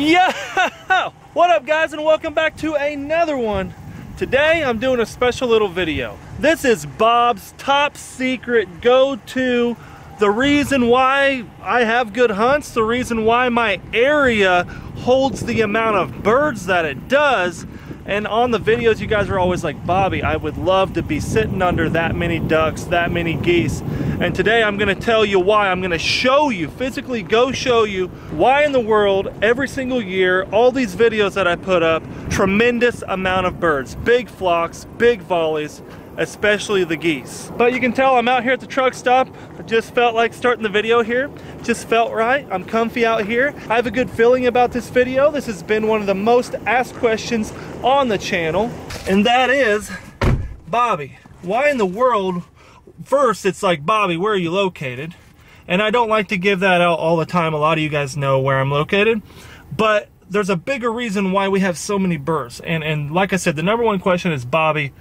Yeah! What up guys and welcome back to another one. Today I'm doing a special little video. This is Bob's top secret go-to, the reason why I have good hunts, the reason why my area holds the amount of birds that it does, and on the videos, you guys are always like, Bobby, I would love to be sitting under that many ducks, that many geese. And today I'm gonna tell you why. I'm gonna show you, physically go show you why in the world, every single year, all these videos that I put up, tremendous amount of birds. Big flocks, big volleys, especially the geese. But you can tell I'm out here at the truck stop. I just felt like starting the video here. Just felt right. I'm comfy out here. I have a good feeling about this video. This has been one of the most asked questions on the channel. And that is, Bobby, why in the world, first it's like, Bobby, where are you located? And I don't like to give that out all the time. A lot of you guys know where I'm located. But there's a bigger reason why we have so many birds. And, and like I said, the number one question is, Bobby,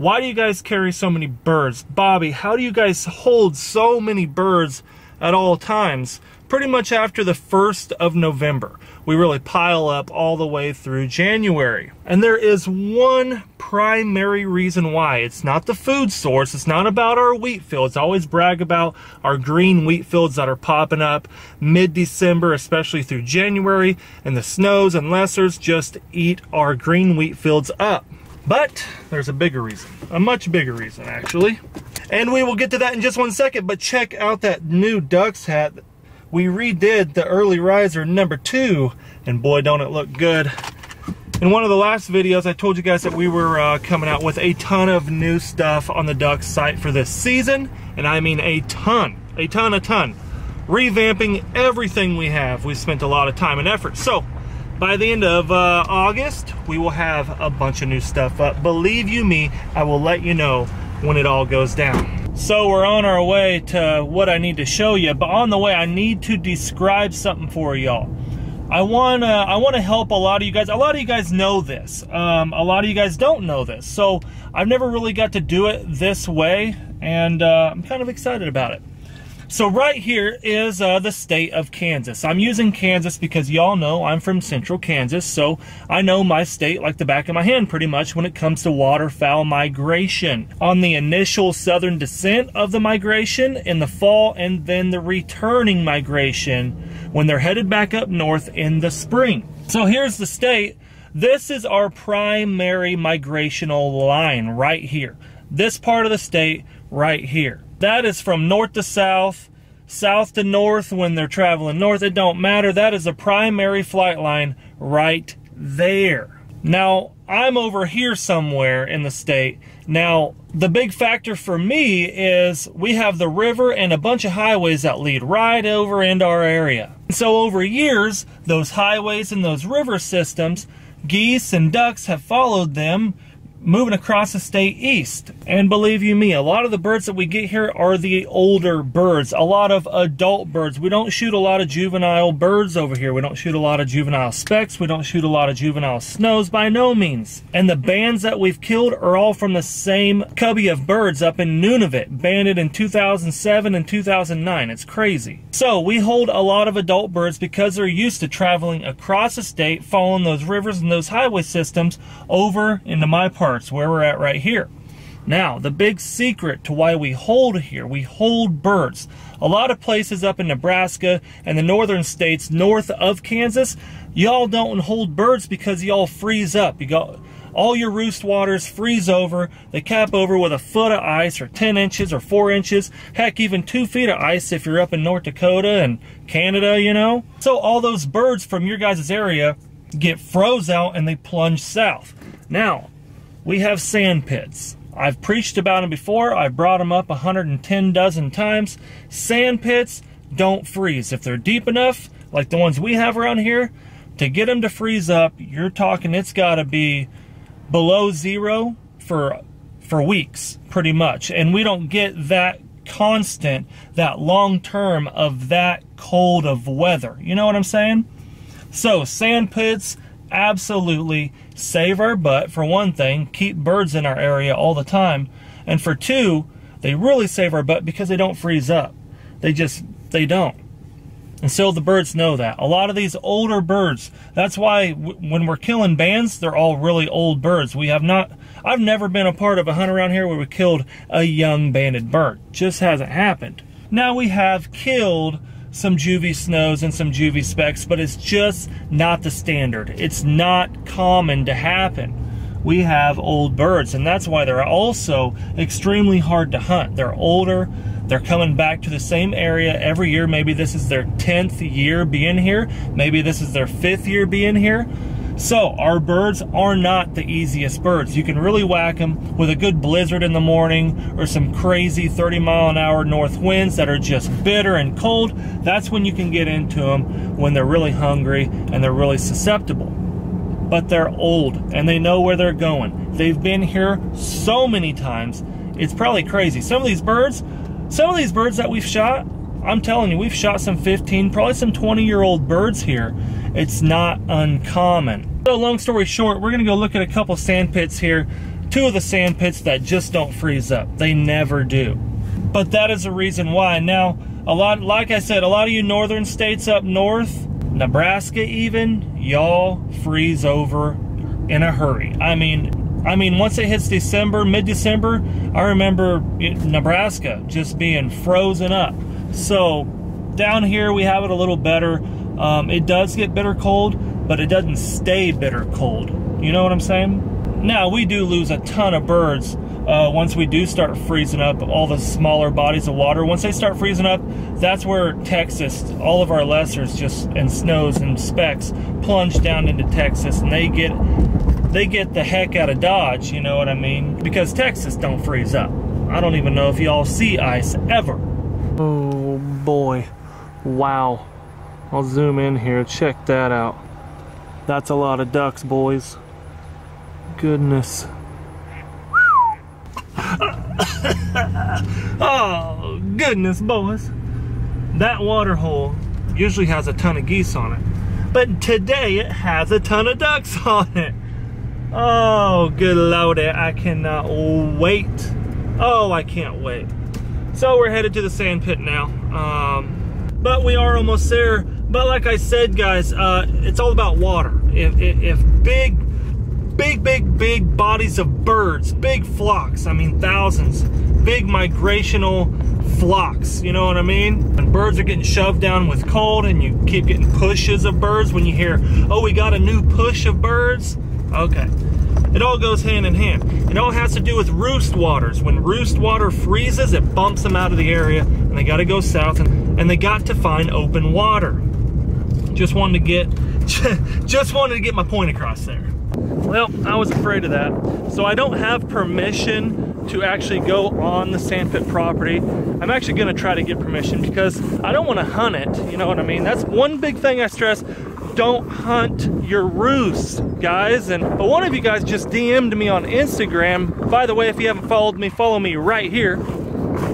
why do you guys carry so many birds? Bobby, how do you guys hold so many birds at all times? Pretty much after the 1st of November. We really pile up all the way through January. And there is one primary reason why. It's not the food source. It's not about our wheat fields. I always brag about our green wheat fields that are popping up mid-December, especially through January. And the snows and lessers just eat our green wheat fields up. But there's a bigger reason, a much bigger reason actually. And we will get to that in just one second, but check out that new DUX hat. We redid the early riser number two, and boy, don't it look good. In one of the last videos, I told you guys that we were uh, coming out with a ton of new stuff on the DUX site for this season, and I mean a ton, a ton, a ton. Revamping everything we have. We spent a lot of time and effort. So, by the end of uh, August, we will have a bunch of new stuff up. Believe you me, I will let you know when it all goes down. So we're on our way to what I need to show you, but on the way, I need to describe something for y'all. I wanna, I wanna help a lot of you guys. A lot of you guys know this. Um, a lot of you guys don't know this. So I've never really got to do it this way, and uh, I'm kind of excited about it. So right here is uh, the state of Kansas. I'm using Kansas because y'all know I'm from central Kansas, so I know my state like the back of my hand pretty much when it comes to waterfowl migration. On the initial southern descent of the migration in the fall and then the returning migration when they're headed back up north in the spring. So here's the state. This is our primary migrational line right here. This part of the state right here. That is from north to south, south to north when they're traveling north. It don't matter. That is a primary flight line right there. Now, I'm over here somewhere in the state. Now, the big factor for me is we have the river and a bunch of highways that lead right over into our area. So over years, those highways and those river systems, geese and ducks have followed them moving across the state east. And believe you me, a lot of the birds that we get here are the older birds, a lot of adult birds. We don't shoot a lot of juvenile birds over here. We don't shoot a lot of juvenile specks. We don't shoot a lot of juvenile snows by no means. And the bands that we've killed are all from the same cubby of birds up in Nunavut, banded in 2007 and 2009. It's crazy. So we hold a lot of adult birds because they're used to traveling across the state, following those rivers and those highway systems over into my part where we're at right here. Now, the big secret to why we hold here, we hold birds. A lot of places up in Nebraska and the northern states north of Kansas, y'all don't hold birds because y'all freeze up. You got all your roost waters freeze over. They cap over with a foot of ice or 10 inches or 4 inches. Heck, even 2 feet of ice if you're up in North Dakota and Canada, you know. So all those birds from your guys' area get froze out and they plunge south. Now, we have sand pits. I've preached about them before. I've brought them up 110 dozen times. Sand pits don't freeze. If they're deep enough, like the ones we have around here, to get them to freeze up, you're talking it's got to be below zero for for weeks, pretty much. And we don't get that constant, that long term of that cold of weather. You know what I'm saying? So sand pits, absolutely save our butt for one thing, keep birds in our area all the time, and for two, they really save our butt because they don't freeze up. They just, they don't. And so the birds know that. A lot of these older birds, that's why when we're killing bands, they're all really old birds. We have not, I've never been a part of a hunt around here where we killed a young banded bird. Just hasn't happened. Now we have killed some juvie snows and some juvie specks, but it's just not the standard. It's not common to happen. We have old birds, and that's why they're also extremely hard to hunt. They're older, they're coming back to the same area every year. Maybe this is their 10th year being here. Maybe this is their fifth year being here. So our birds are not the easiest birds. You can really whack them with a good blizzard in the morning or some crazy 30 mile an hour north winds that are just bitter and cold. That's when you can get into them when they're really hungry and they're really susceptible. But they're old and they know where they're going. They've been here so many times. It's probably crazy. Some of these birds, some of these birds that we've shot, I'm telling you, we've shot some 15, probably some 20 year old birds here. It's not uncommon. So long story short, we're gonna go look at a couple sand pits here. Two of the sand pits that just don't freeze up. They never do. But that is the reason why. Now, a lot, like I said, a lot of you northern states up north, Nebraska even, y'all freeze over in a hurry. I mean, I mean, once it hits December, mid-December, I remember Nebraska just being frozen up. So down here we have it a little better. Um, it does get bitter cold, but it doesn't stay bitter cold. You know what I'm saying? Now, we do lose a ton of birds uh, once we do start freezing up all the smaller bodies of water. Once they start freezing up, that's where Texas, all of our lessers just, and snows and specks plunge down into Texas and they get, they get the heck out of Dodge, you know what I mean? Because Texas don't freeze up. I don't even know if y'all see ice ever. Oh boy, wow. I'll zoom in here, check that out. That's a lot of ducks, boys. Goodness. oh, goodness, boys. That water hole usually has a ton of geese on it. But today it has a ton of ducks on it. Oh, good lordy, I cannot wait. Oh, I can't wait. So we're headed to the sand pit now. Um, but we are almost there. But like I said, guys, uh, it's all about water. If, if, if big, big, big, big bodies of birds, big flocks, I mean thousands, big migrational flocks, you know what I mean? And birds are getting shoved down with cold and you keep getting pushes of birds when you hear, oh, we got a new push of birds. Okay. It all goes hand in hand. It all has to do with roost waters. When roost water freezes, it bumps them out of the area and they got to go south and, and they got to find open water. Just wanted to get, just wanted to get my point across there. Well, I was afraid of that. So I don't have permission to actually go on the sandpit property. I'm actually gonna try to get permission because I don't wanna hunt it, you know what I mean? That's one big thing I stress, don't hunt your roosts, guys. And but one of you guys just DM'd me on Instagram. By the way, if you haven't followed me, follow me right here.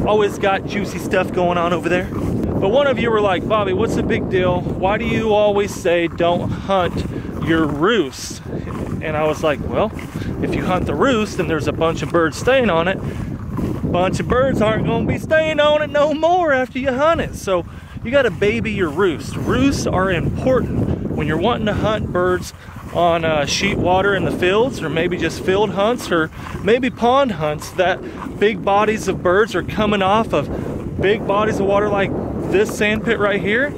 Always got juicy stuff going on over there. But one of you were like, Bobby, what's the big deal? Why do you always say don't hunt your roost? And I was like, well, if you hunt the roost and there's a bunch of birds staying on it, a bunch of birds aren't gonna be staying on it no more after you hunt it. So you gotta baby your roost. Roosts are important when you're wanting to hunt birds on uh, sheet water in the fields or maybe just field hunts or maybe pond hunts that big bodies of birds are coming off of big bodies of water like this sand pit right here,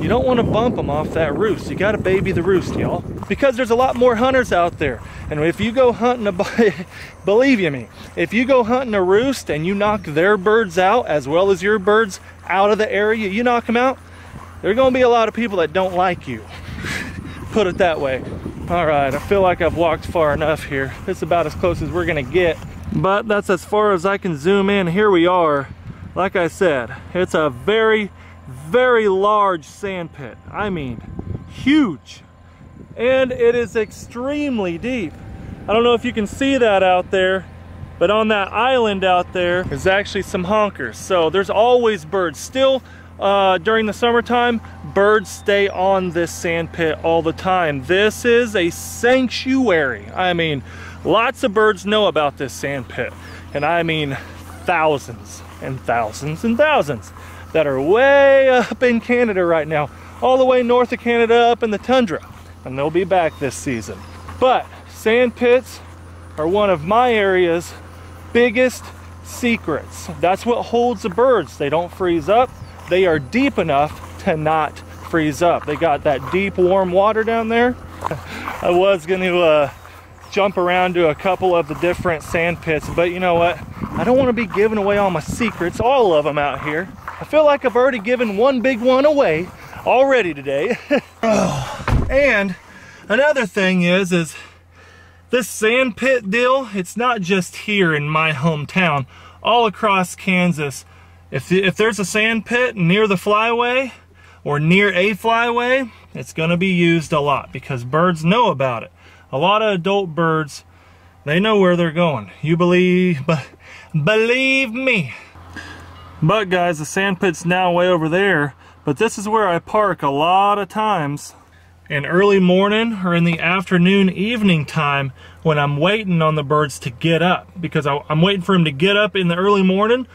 you don't want to bump them off that roost. You got to baby the roost, y'all. Because there's a lot more hunters out there. And if you go hunting a, believe you me, if you go hunting a roost and you knock their birds out as well as your birds out of the area, you knock them out, there are going to be a lot of people that don't like you. Put it that way. All right, I feel like I've walked far enough here. It's about as close as we're gonna get. But that's as far as I can zoom in. Here we are like I said, it's a very, very large sand pit. I mean, huge. And it is extremely deep. I don't know if you can see that out there, but on that island out there is actually some honkers. So there's always birds. Still, uh, during the summertime, birds stay on this sand pit all the time. This is a sanctuary. I mean, lots of birds know about this sand pit. And I mean thousands and thousands and thousands. that are way up in Canada right now, all the way north of Canada up in the tundra. And they'll be back this season. But sand pits are one of my area's biggest secrets. That's what holds the birds. They don't freeze up. They are deep enough to not freeze up. They got that deep warm water down there. I was going to uh, jump around to a couple of the different sand pits, but you know what? I don't want to be giving away all my secrets, all of them out here. I feel like I've already given one big one away already today. and another thing is, is this sand pit deal, it's not just here in my hometown. All across Kansas, if, if there's a sand pit near the flyway or near a flyway, it's going to be used a lot because birds know about it. A lot of adult birds, they know where they're going. You believe, but believe me. But guys, the sand pit's now way over there, but this is where I park a lot of times in early morning or in the afternoon evening time when I'm waiting on the birds to get up because I, am waiting for them to get up in the early morning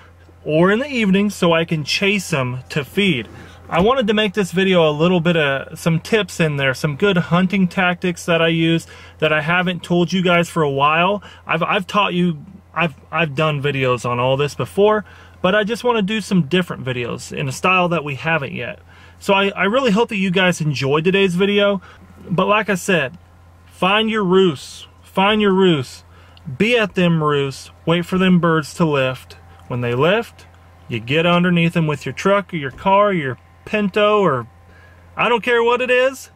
or in the evening so I can chase them to feed. I wanted to make this video a little bit of some tips in there, some good hunting tactics that I use that I haven't told you guys for a while. I've, I've taught you, I've, I've done videos on all this before, but I just want to do some different videos in a style that we haven't yet. So I, I really hope that you guys enjoyed today's video. But like I said, find your roosts. Find your roosts. Be at them roosts. Wait for them birds to lift. When they lift, you get underneath them with your truck or your car or your Pinto or I don't care what it is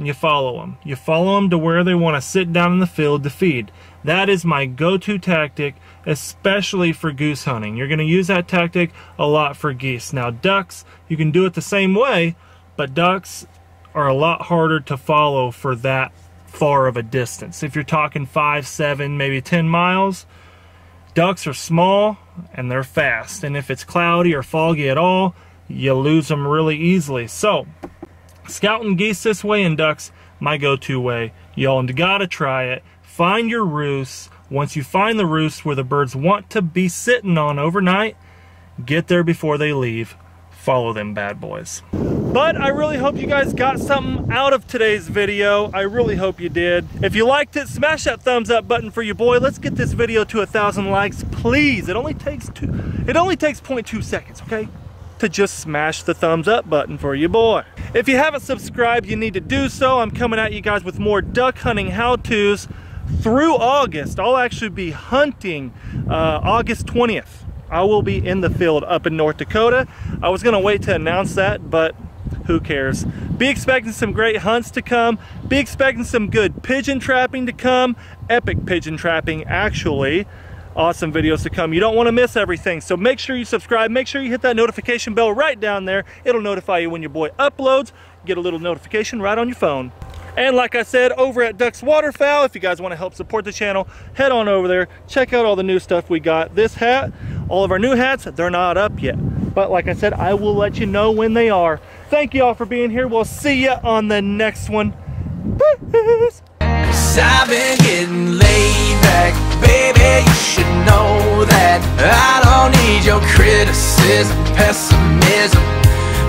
and you follow them. You follow them to where they want to sit down in the field to feed. That is my go-to tactic, especially for goose hunting. You're going to use that tactic a lot for geese. Now ducks, you can do it the same way, but ducks are a lot harder to follow for that far of a distance. If you're talking five, seven, maybe 10 miles, ducks are small and they're fast. And if it's cloudy or foggy at all, you lose them really easily. So, scouting geese this way and ducks, my go-to way. Y'all gotta try it. Find your roosts. Once you find the roost where the birds want to be sitting on overnight, get there before they leave. Follow them bad boys. But I really hope you guys got something out of today's video. I really hope you did. If you liked it, smash that thumbs up button for your boy. Let's get this video to a thousand likes, please. It only takes two, it only takes 0.2 seconds, okay? To just smash the thumbs up button for you boy. If you haven't subscribed, you need to do so. I'm coming at you guys with more duck hunting how-tos through August. I'll actually be hunting uh, August 20th. I will be in the field up in North Dakota. I was gonna wait to announce that, but who cares? Be expecting some great hunts to come. Be expecting some good pigeon trapping to come. Epic pigeon trapping, actually awesome videos to come. You don't want to miss everything, so make sure you subscribe. Make sure you hit that notification bell right down there. It'll notify you when your boy uploads. Get a little notification right on your phone. And like I said, over at DUX Waterfowl, if you guys want to help support the channel, head on over there. Check out all the new stuff we got. This hat, all of our new hats, they're not up yet. But like I said, I will let you know when they are. Thank you all for being here. We'll see you on the next one. Peace. I've been getting laid back. Baby, you should know that I don't need your criticism, pessimism.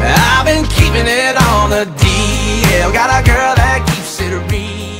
I've been keeping it on the DL Got a girl that keeps it real.